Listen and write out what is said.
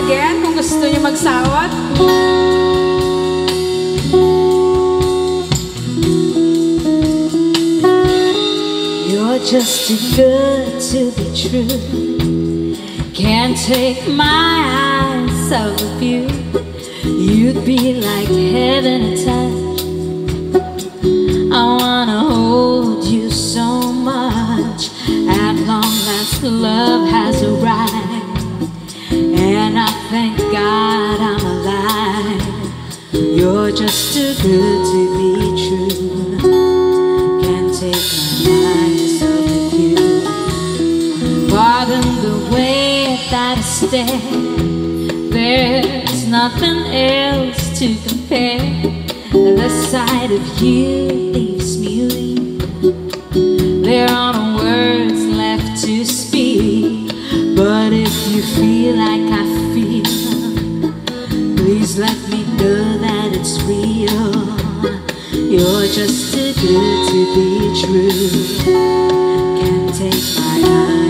again kung gusto magsawat. You're just too good to be true. Can't take my eyes off of you. You'd be like heaven to touch. I wanna hold you so much. At long last, love has arrived, thank God I'm alive. You're just too good to be true. Can't take my eyes off of you. Pardon the way that I stare. There's nothing else to compare. The sight of you leaves me please let me know that it's real. You're just too good to be true. Can't take my eyes